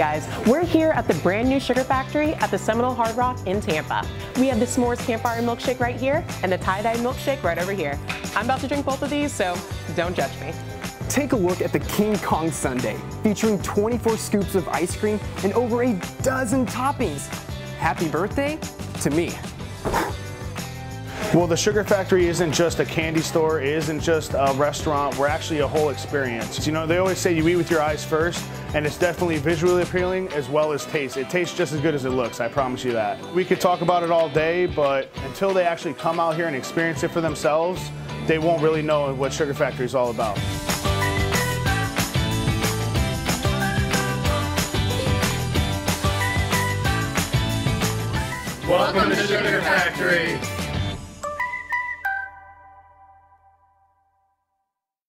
at the brand new Sugar Factory at the Seminole Hard Rock in Tampa. We have the S'mores Campfire Milkshake right here and the Tie-Dye Milkshake right over here. I'm about to drink both of these, so don't judge me. Take a look at the King Kong Sundae, featuring 24 scoops of ice cream and over a dozen toppings. Happy birthday to me. Well, the Sugar Factory isn't just a candy store, it isn't just a restaurant, we're actually a whole experience. You know, they always say you eat with your eyes first, and it's definitely visually appealing as well as taste. It tastes just as good as it looks, I promise you that. We could talk about it all day, but until they actually come out here and experience it for themselves, they won't really know what Sugar Factory is all about. Welcome to Sugar Factory.